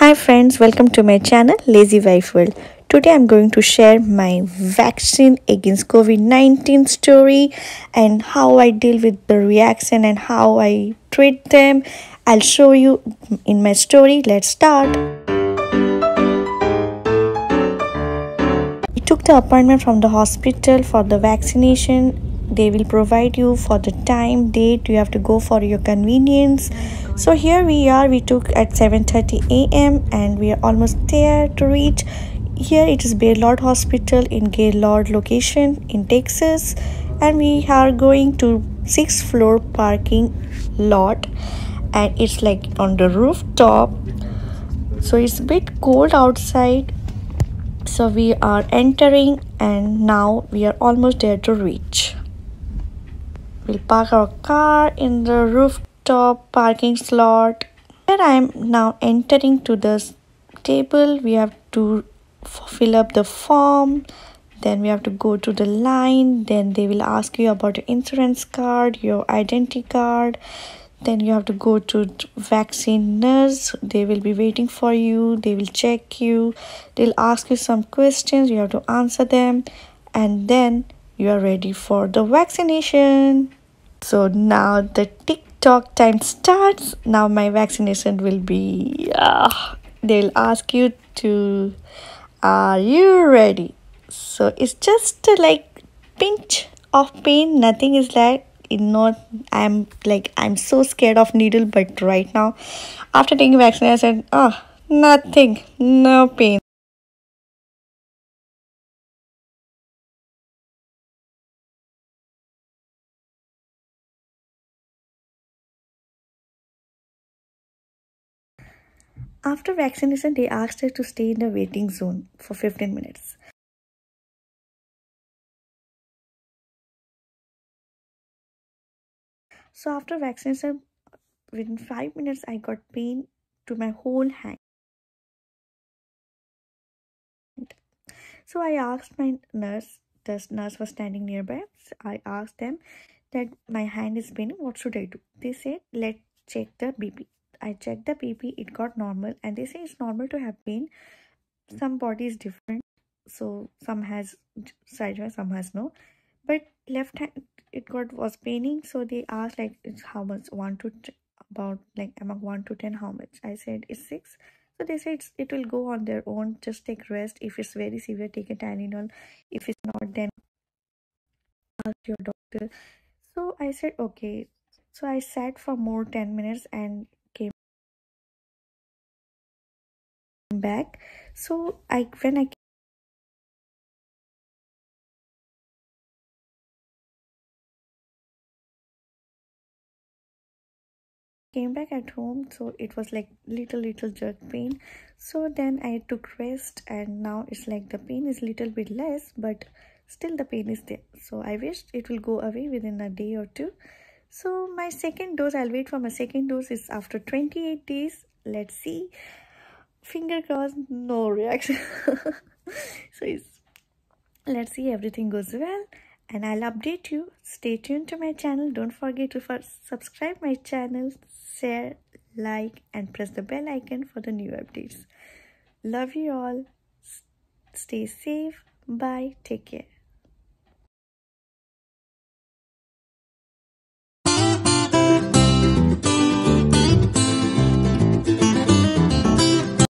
Hi friends, welcome to my channel Lazy Wife World. Today I'm going to share my vaccine against COVID-19 story and how I deal with the reaction and how I treat them. I'll show you in my story. Let's start. I took the appointment from the hospital for the vaccination they will provide you for the time date you have to go for your convenience. So here we are we took at 7:30 a.m. and we are almost there to reach. Here it is Baylor Hospital in Gaylord location in Texas and we are going to sixth floor parking lot and it's like on the rooftop. So it's a bit cold outside. So we are entering and now we are almost there to reach We'll park our car in the rooftop parking slot. Here I am now entering to the table. We have to fill up the form. Then we have to go to the line. Then they will ask you about your insurance card, your identity card. Then you have to go to vaccine nurse. They will be waiting for you. They will check you. They'll ask you some questions. You have to answer them. And then you are ready for the vaccination. So now the TikTok time starts. Now my vaccination will be, uh, they'll ask you to, are you ready? So it's just like pinch of pain. Nothing is like, not, I'm like, I'm so scared of needle. But right now, after taking vaccine, I said, oh, nothing, no pain. After vaccination, they asked us to stay in the waiting zone for 15 minutes. So after vaccination, within 5 minutes, I got pain to my whole hand. So I asked my nurse, the nurse was standing nearby. I asked them that my hand is paining, what should I do? They said, let's check the BP. I checked the BP, it got normal, and they say it's normal to have pain. Some body is different, so some has side some has no. But left hand, it got was paining, so they asked like it's how much one to about like among one to ten how much. I said it's six. So they said it will go on their own. Just take rest. If it's very severe, take a Tylenol. If it's not, then ask your doctor. So I said okay. So I sat for more 10 minutes and back. So i when i came back at home so it was like little little jerk pain. So then i took rest and now it's like the pain is little bit less but still the pain is there. So i wish it will go away within a day or two. So my second dose i'll wait for my second dose is after 28 days. Let's see finger crossed no reaction. So it's let's see everything goes well. And i'll update you. Stay tuned to my channel. Don't forget to subscribe my channel. Share like and press the bell icon for the new updates. Love you all. Stay safe. Bye. Take care